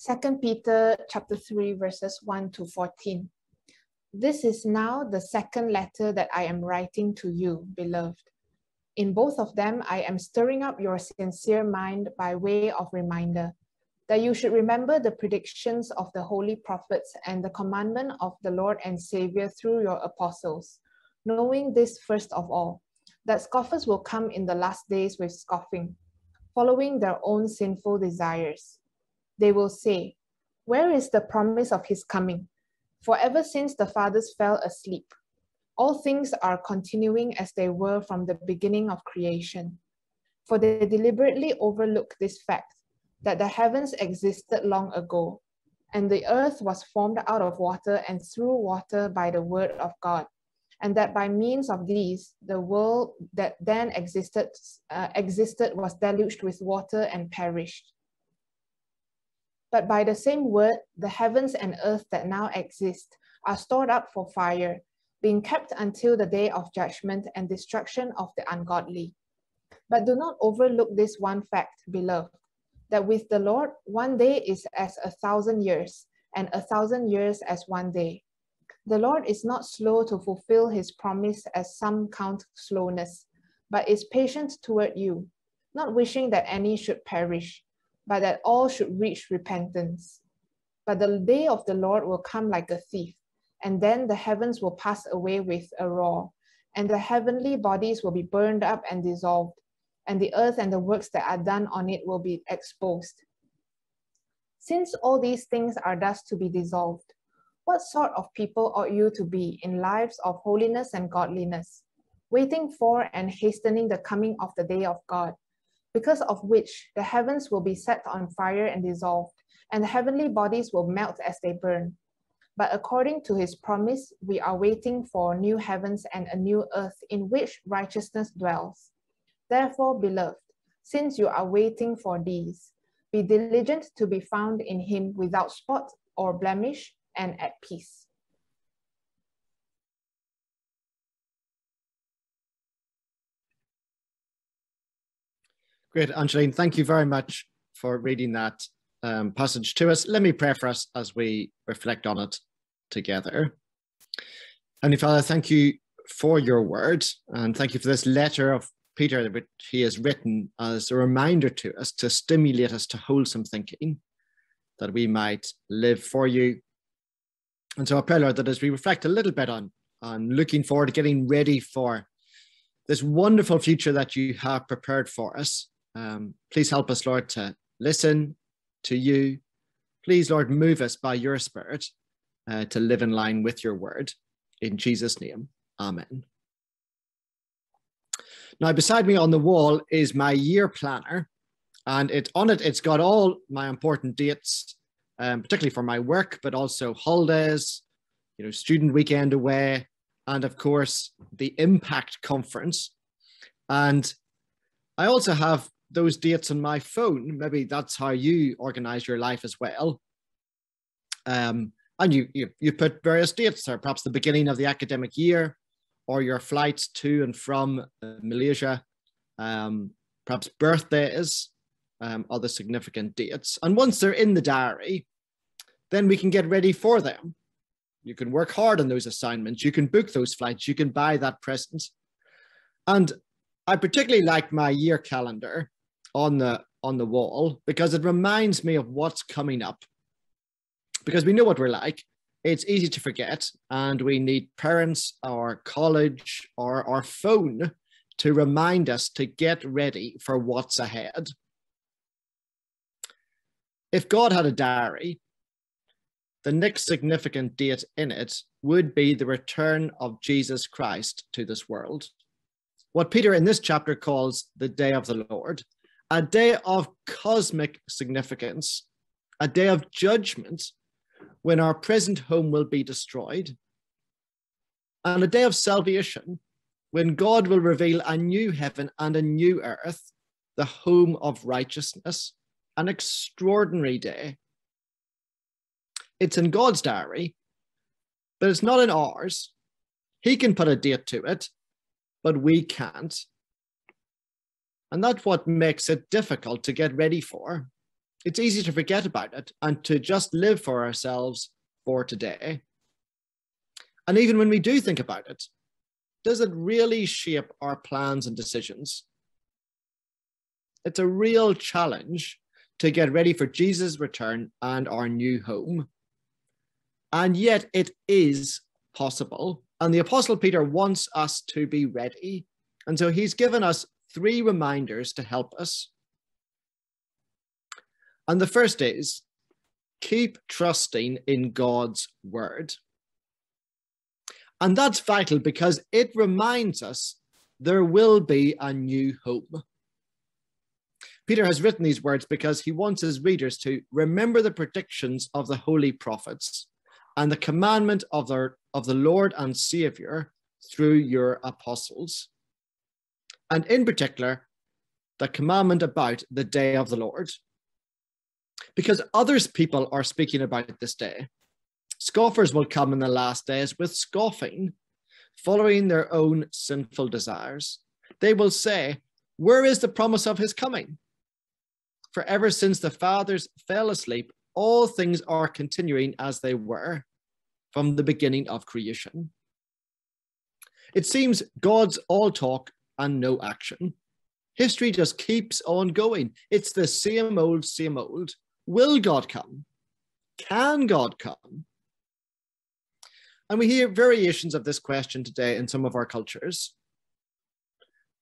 2 Peter chapter 3 verses 1 to 14. This is now the second letter that I am writing to you, beloved. In both of them, I am stirring up your sincere mind by way of reminder that you should remember the predictions of the holy prophets and the commandment of the Lord and Savior through your apostles, knowing this first of all, that scoffers will come in the last days with scoffing, following their own sinful desires. They will say, Where is the promise of his coming? For ever since the fathers fell asleep, all things are continuing as they were from the beginning of creation. For they deliberately overlook this fact that the heavens existed long ago, and the earth was formed out of water and through water by the word of God, and that by means of these, the world that then existed, uh, existed was deluged with water and perished. But by the same word, the heavens and earth that now exist are stored up for fire, being kept until the day of judgment and destruction of the ungodly. But do not overlook this one fact, beloved, that with the Lord, one day is as a thousand years, and a thousand years as one day. The Lord is not slow to fulfill his promise, as some count slowness, but is patient toward you, not wishing that any should perish, but that all should reach repentance. But the day of the Lord will come like a thief, and then the heavens will pass away with a roar, and the heavenly bodies will be burned up and dissolved, and the earth and the works that are done on it will be exposed. Since all these things are thus to be dissolved, what sort of people ought you to be in lives of holiness and godliness, waiting for and hastening the coming of the day of God? Because of which the heavens will be set on fire and dissolved, and the heavenly bodies will melt as they burn. But according to his promise, we are waiting for new heavens and a new earth in which righteousness dwells. Therefore, beloved, since you are waiting for these, be diligent to be found in him without spot or blemish and at peace. Great, Angeline. Thank you very much for reading that um, passage to us. Let me pray for us as we reflect on it together. Heavenly Father, thank you for your word and thank you for this letter of Peter that he has written as a reminder to us to stimulate us to wholesome thinking that we might live for you. And so I pray, Lord, that as we reflect a little bit on, on looking forward to getting ready for this wonderful future that you have prepared for us, um, please help us, Lord, to listen to you. Please, Lord, move us by your Spirit uh, to live in line with your word. In Jesus' name, Amen. Now, beside me on the wall is my year planner, and it on it it's got all my important dates, um, particularly for my work, but also holidays, you know, student weekend away, and of course the Impact Conference. And I also have those dates on my phone. Maybe that's how you organize your life as well. Um, and you, you, you put various dates there, perhaps the beginning of the academic year or your flights to and from uh, Malaysia, um, perhaps birthdays, um, other significant dates. And once they're in the diary, then we can get ready for them. You can work hard on those assignments. You can book those flights. You can buy that present. And I particularly like my year calendar on the on the wall because it reminds me of what's coming up. Because we know what we're like. It's easy to forget, and we need parents or college or our phone to remind us to get ready for what's ahead. If God had a diary, the next significant date in it would be the return of Jesus Christ to this world. What Peter in this chapter calls the day of the Lord a day of cosmic significance, a day of judgment when our present home will be destroyed, and a day of salvation when God will reveal a new heaven and a new earth, the home of righteousness, an extraordinary day. It's in God's diary, but it's not in ours. He can put a date to it, but we can't. And that's what makes it difficult to get ready for. it's easy to forget about it and to just live for ourselves for today. And even when we do think about it, does it really shape our plans and decisions? It's a real challenge to get ready for Jesus' return and our new home. And yet it is possible. And the Apostle Peter wants us to be ready. And so he's given us three reminders to help us. And the first is keep trusting in God's word. And that's vital because it reminds us there will be a new home. Peter has written these words because he wants his readers to remember the predictions of the holy prophets and the commandment of the, of the Lord and Savior through your apostles. And in particular, the commandment about the day of the Lord. Because others people are speaking about this day. Scoffers will come in the last days with scoffing, following their own sinful desires. They will say, Where is the promise of his coming? For ever since the fathers fell asleep, all things are continuing as they were from the beginning of creation. It seems God's all talk and no action. History just keeps on going. It's the same old, same old. Will God come? Can God come? And we hear variations of this question today in some of our cultures.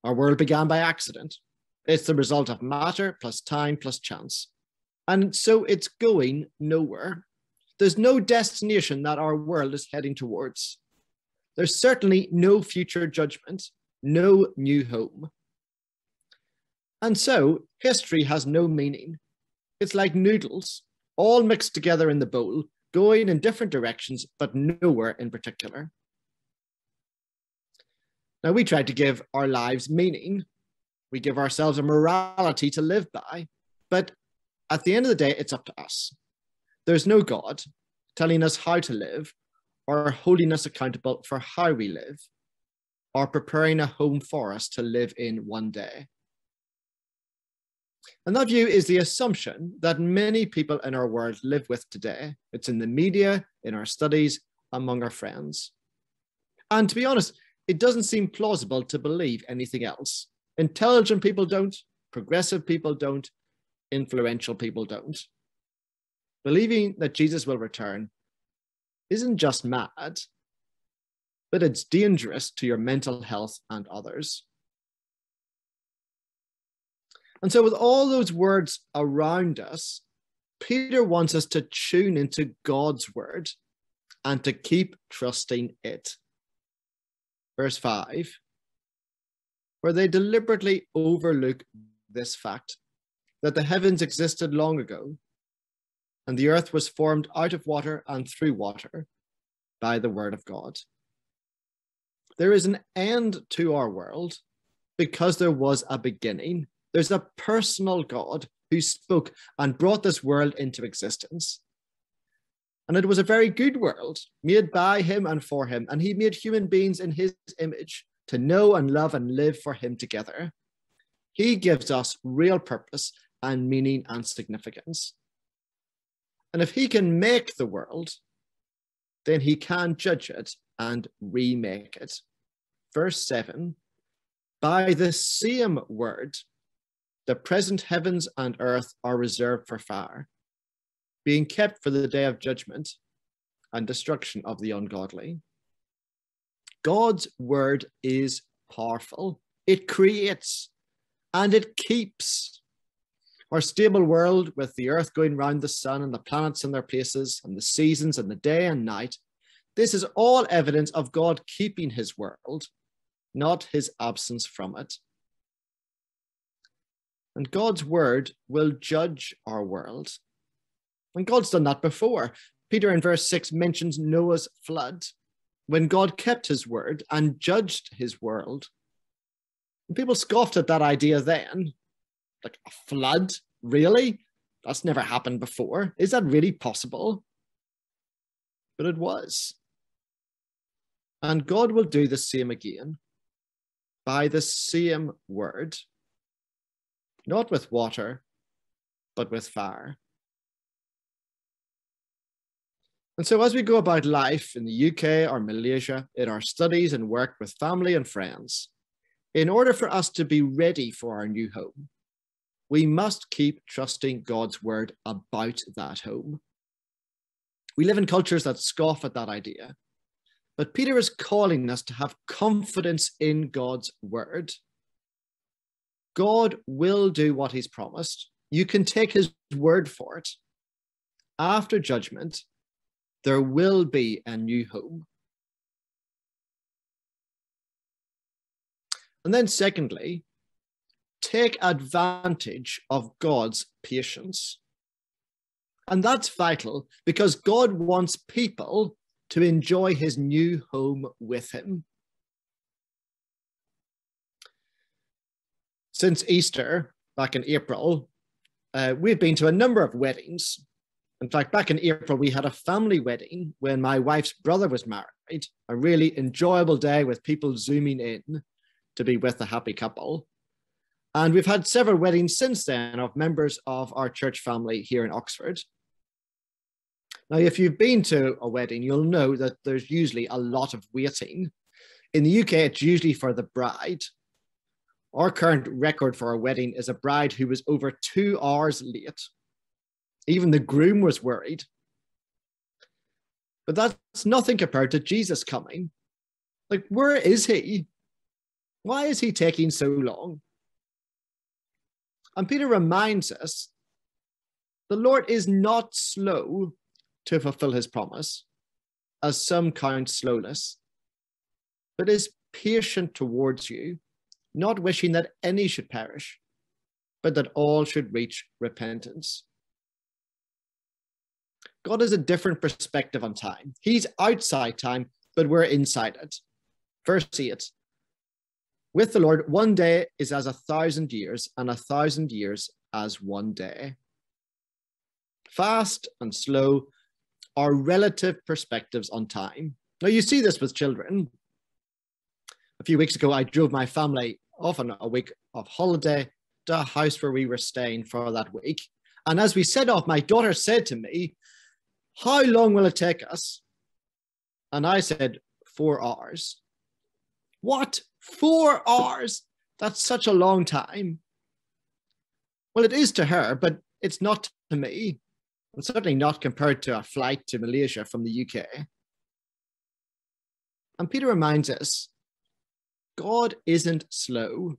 Our world began by accident. It's the result of matter plus time plus chance. And so it's going nowhere. There's no destination that our world is heading towards. There's certainly no future judgment, no new home. And so history has no meaning. It's like noodles, all mixed together in the bowl, going in different directions, but nowhere in particular. Now, we try to give our lives meaning. We give ourselves a morality to live by. But at the end of the day, it's up to us. There's no God telling us how to live or holding us accountable for how we live or preparing a home for us to live in one day. And that view is the assumption that many people in our world live with today. It's in the media, in our studies, among our friends. And to be honest, it doesn't seem plausible to believe anything else. Intelligent people don't, progressive people don't, influential people don't. Believing that Jesus will return isn't just mad, but it's dangerous to your mental health and others. And so, with all those words around us, Peter wants us to tune into God's word and to keep trusting it. Verse 5 where they deliberately overlook this fact that the heavens existed long ago and the earth was formed out of water and through water by the word of God. There is an end to our world because there was a beginning. There's a personal God who spoke and brought this world into existence. And it was a very good world made by him and for him. And he made human beings in his image to know and love and live for him together. He gives us real purpose and meaning and significance. And if he can make the world, then he can judge it and remake it. Verse 7 By the same word, the present heavens and earth are reserved for fire, being kept for the day of judgment and destruction of the ungodly. God's word is powerful, it creates and it keeps. Our stable world, with the earth going round the sun and the planets in their places, and the seasons and the day and night, this is all evidence of God keeping his world, not his absence from it. And God's word will judge our world. And God's done that before. Peter in verse 6 mentions Noah's flood, when God kept his word and judged his world. And people scoffed at that idea then. Like a flood? Really? That's never happened before. Is that really possible? But it was. And God will do the same again by the same word not with water, but with fire. And so, as we go about life in the UK or Malaysia, in our studies and work with family and friends, in order for us to be ready for our new home, we must keep trusting God's word about that home. We live in cultures that scoff at that idea. But Peter is calling us to have confidence in God's word. God will do what he's promised. You can take his word for it. After judgment, there will be a new home. And then, secondly, take advantage of God's patience. And that's vital because God wants people to enjoy his new home with him. Since Easter, back in April, uh, we've been to a number of weddings. In fact, back in April, we had a family wedding when my wife's brother was married, a really enjoyable day with people zooming in to be with the happy couple. And we've had several weddings since then of members of our church family here in Oxford. Now, if you've been to a wedding, you'll know that there's usually a lot of waiting. In the UK, it's usually for the bride. Our current record for a wedding is a bride who was over two hours late. Even the groom was worried. But that's nothing compared to Jesus coming. Like, where is he? Why is he taking so long? And Peter reminds us the Lord is not slow to fulfill his promise, as some count slowness, but is patient towards you, not wishing that any should perish, but that all should reach repentance. God has a different perspective on time. He's outside time, but we're inside it. Verse 8 With the Lord, one day is as a thousand years, and a thousand years as one day. Fast and slow our relative perspectives on time. Now, you see this with children. A few weeks ago, I drove my family off on a week of holiday to a house where we were staying for that week. And as we set off, my daughter said to me, How long will it take us? And I said, Four hours. What? Four hours? That's such a long time. Well, it is to her, but it's not to me and certainly not compared to a flight to Malaysia from the UK. And Peter reminds us God isn't slow.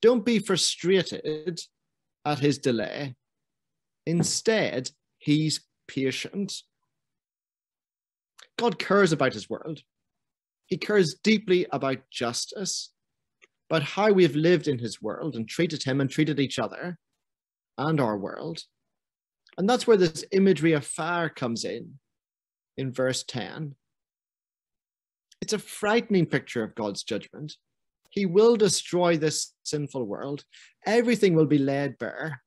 Don't be frustrated at his delay. Instead, he's patient. God cares about his world. He cares deeply about justice, about how we've lived in his world and treated him and treated each other and our world. And that's where this imagery of fire comes in, in verse 10. It's a frightening picture of God's judgment. He will destroy this sinful world. Everything will be laid bare.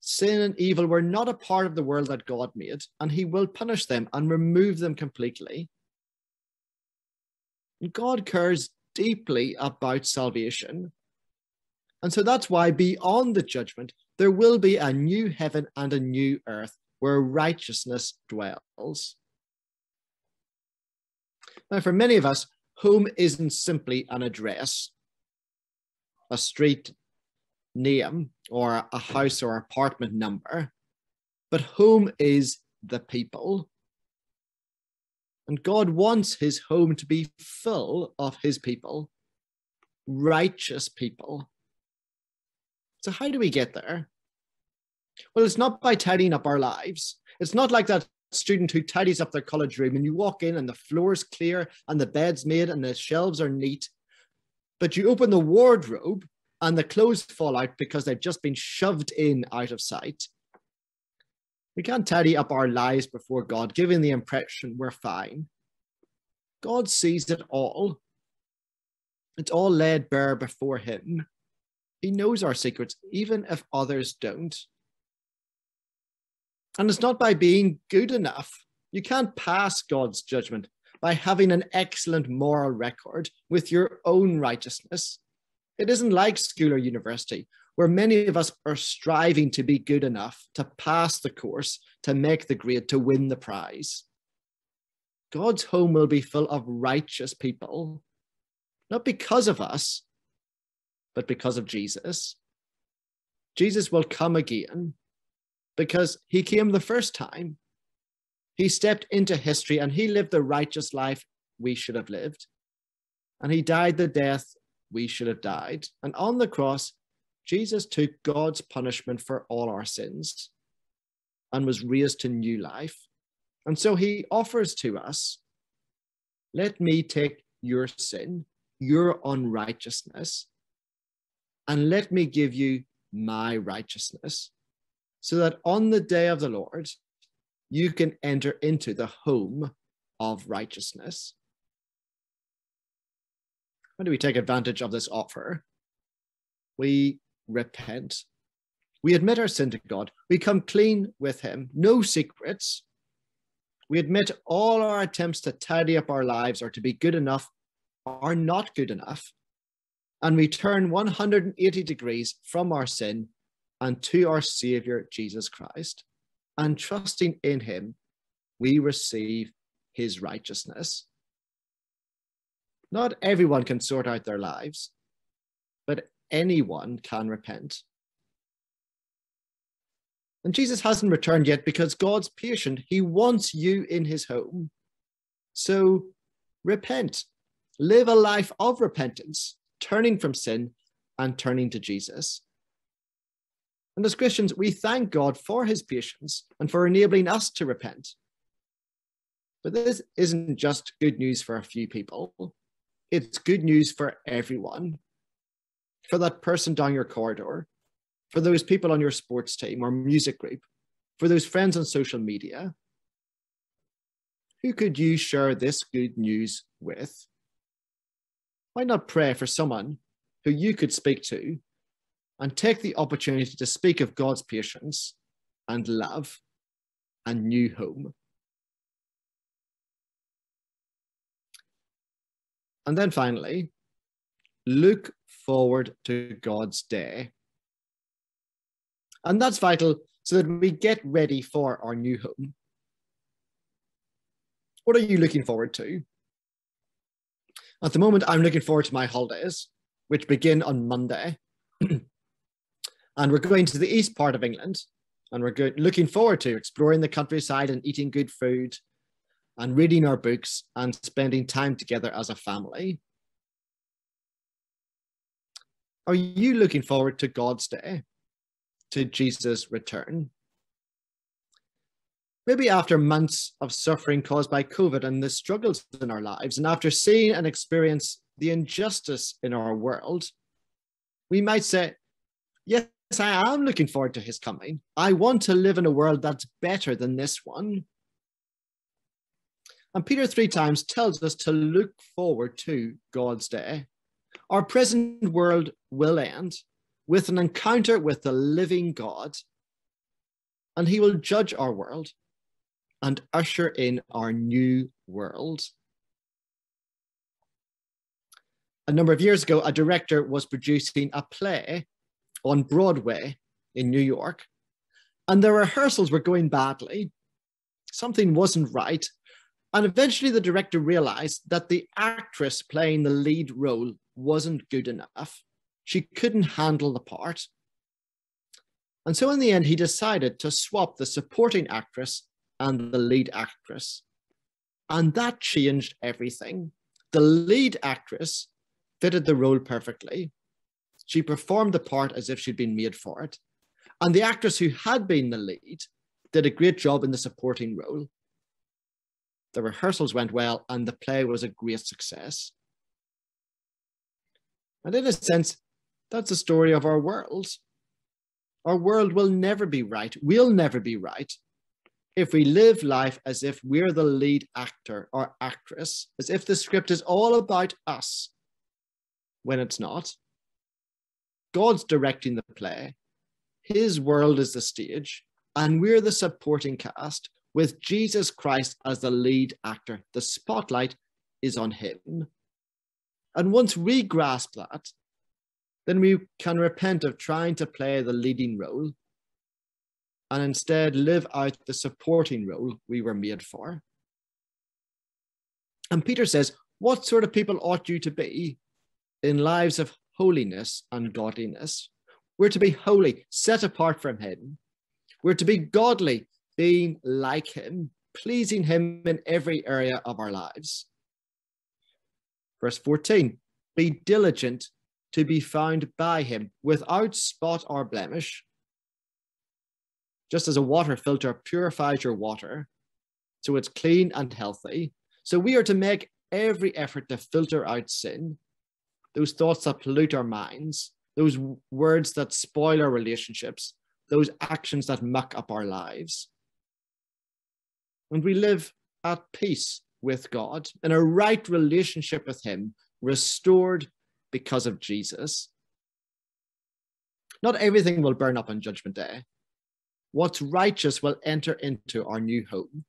Sin and evil were not a part of the world that God made, and He will punish them and remove them completely. God cares deeply about salvation. And so that's why, beyond the judgment, there will be a new heaven and a new earth where righteousness dwells. Now, for many of us, home isn't simply an address, a street name, or a house or apartment number, but home is the people. And God wants his home to be full of his people, righteous people so, how do we get there? Well, it's not by tidying up our lives. It's not like that student who tidies up their college room and you walk in and the floor's clear and the bed's made and the shelves are neat. But you open the wardrobe and the clothes fall out because they've just been shoved in out of sight. We can't tidy up our lives before God, giving the impression we're fine. God sees it all. It's all laid bare before Him. He knows our secrets, even if others don't. And it's not by being good enough. You can't pass God's judgment by having an excellent moral record with your own righteousness. It isn't like school or university, where many of us are striving to be good enough, to pass the course, to make the grade, to win the prize. God's home will be full of righteous people, not because of us, but because of Jesus. Jesus will come again because he came the first time. He stepped into history and he lived the righteous life we should have lived. And he died the death we should have died. And on the cross, Jesus took God's punishment for all our sins and was raised to new life. And so he offers to us let me take your sin, your unrighteousness, and let me give you my righteousness, so that on the day of the Lord, you can enter into the home of righteousness. When do we take advantage of this offer? We repent. We admit our sin to God. We come clean with Him, no secrets. We admit all our attempts to tidy up our lives or to be good enough are not good enough. And we turn 180 degrees from our sin and to our Savior, Jesus Christ. And trusting in Him, we receive His righteousness. Not everyone can sort out their lives, but anyone can repent. And Jesus hasn't returned yet because God's patient. He wants you in his home. So repent. Live a life of repentance, turning from sin and turning to Jesus. And as Christians, we thank God for his patience and for enabling us to repent. But this isn't just good news for a few people, it's good news for everyone. For that person down your corridor, for those people on your sports team or music group, for those friends on social media. Who could you share this good news with? Why not pray for someone who you could speak to and take the opportunity to speak of God's patience and love and new home? And then finally, look forward to God's day. And that's vital so that we get ready for our new home. What are you looking forward to? At the moment, I'm looking forward to my holidays, which begin on Monday. and we're going to the east part of England. And we're looking forward to exploring the countryside and eating good food and reading our books and spending time together as a family. Are you looking forward to God's day? to Jesus' return. Maybe after months of suffering caused by COVID and the struggles in our lives, and after seeing and experiencing the injustice in our world, we might say, Yes, I am looking forward to his coming. I want to live in a world that's better than this one. And Peter three times tells us to look forward to God's day. Our present world will end, with an encounter with the living God, and he will judge our world and usher in our new world. A number of years ago, a director was producing a play on Broadway in New York, and the rehearsals were going badly. Something wasn't right. And eventually, the director realized that the actress playing the lead role wasn't good enough. She couldn't handle the part. And so, in the end, he decided to swap the supporting actress and the lead actress. And that changed everything. The lead actress fitted the role perfectly. She performed the part as if she'd been made for it. And the actress who had been the lead did a great job in the supporting role. The rehearsals went well, and the play was a great success. And in a sense, that's the story of our world. Our world will never be right. We'll never be right if we live life as if we're the lead actor or actress, as if the script is all about us when it's not. God's directing the play, His world is the stage, and we're the supporting cast with Jesus Christ as the lead actor. The spotlight is on Him. And once we grasp that, then we can repent of trying to play the leading role and instead live out the supporting role we were made for. And Peter says, What sort of people ought you to be in lives of holiness and godliness? We're to be holy, set apart from Him. We're to be godly, being like Him, pleasing Him in every area of our lives. Verse 14 Be diligent to be found by Him without spot or blemish. Just as a water filter purifies your water, so it's clean and healthy, so we are to make every effort to filter out sin, those thoughts that pollute our minds, those words that spoil our relationships, those actions that muck up our lives. And we live at peace with God, in a right relationship with Him, restored because of Jesus. Not everything will burn up on Judgment Day. What's righteous will enter into our new home.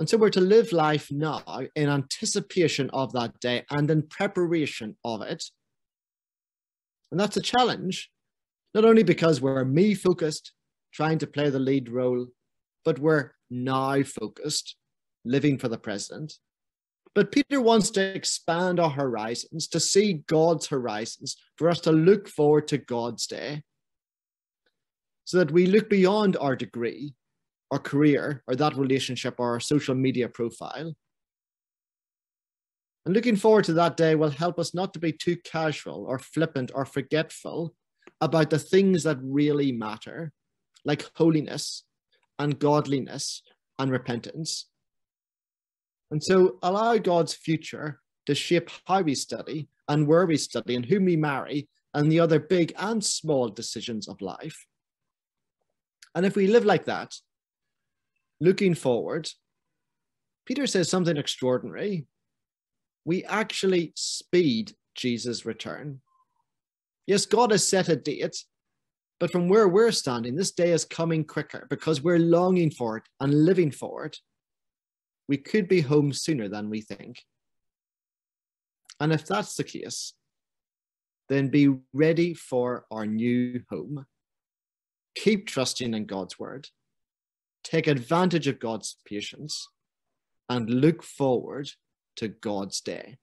And so we're to live life now in anticipation of that day and in preparation of it. And that's a challenge, not only because we're me focused, trying to play the lead role, but we're now focused, living for the present. But Peter wants to expand our horizons, to see God's horizons, for us to look forward to God's day, so that we look beyond our degree, our career, or that relationship, or our social media profile. And looking forward to that day will help us not to be too casual or flippant or forgetful about the things that really matter, like holiness and godliness and repentance. And so allow God's future to shape how we study and where we study and whom we marry and the other big and small decisions of life. And if we live like that, looking forward, Peter says something extraordinary. We actually speed Jesus' return. Yes, God has set a date, but from where we're standing, this day is coming quicker because we're longing for it and living for it we could be home sooner than we think. And if that's the case, then be ready for our new home. Keep trusting in God's word. Take advantage of God's patience and look forward to God's day.